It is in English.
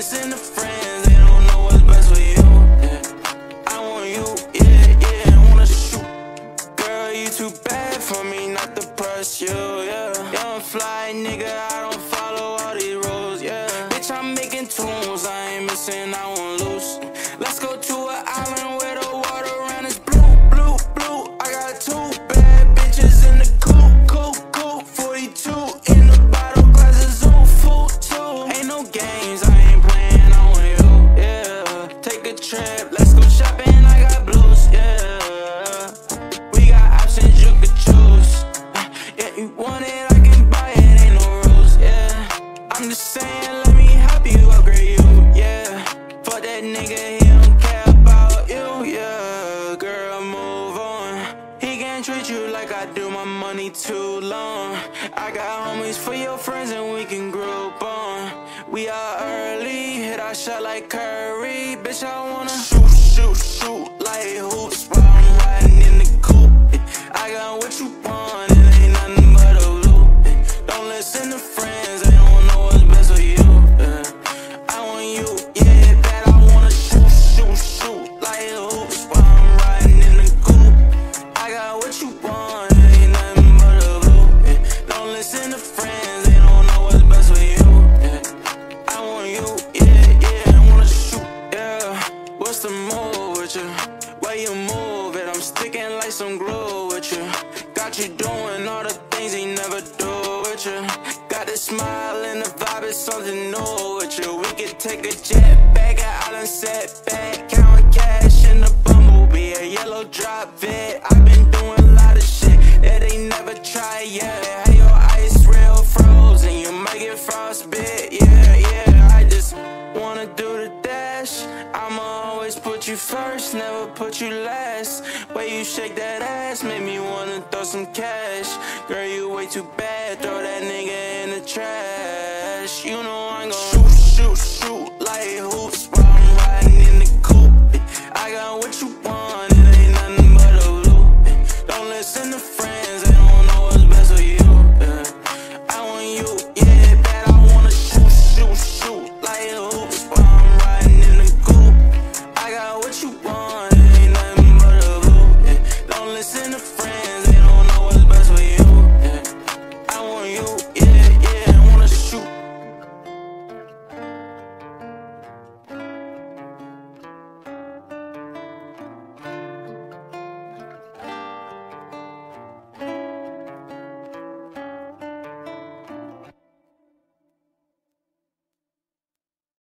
Listen to friends, they don't know what's best for you. Yeah. I want you, yeah, yeah, I wanna shoot. Girl, you too bad for me not to press you, yeah. Young fly nigga, I can't treat you like I do, my money too long. I got homies for your friends and we can group on. We are early, hit our shot like Curry. Bitch, I wanna shoot, shoot, shoot like hoops while I'm riding in the coupe. I got what you want, it ain't nothing but a loop. Don't listen to friends, What's the move with you? Where you move it? I'm sticking like some glue with you. Got you doing all the things he never do with you. Got this smile and the vibe is something new with you. We could take a jet back, an island set back, counting cash in the bumblebee, a yellow drop vid. You first, never put you last. Way you shake that ass make me wanna throw some cash. Girl, you way too bad, throw that nigga in the trash. You know I'm gon' shoot, shoot, shoot like hoops while I'm riding in the coupe. I got what you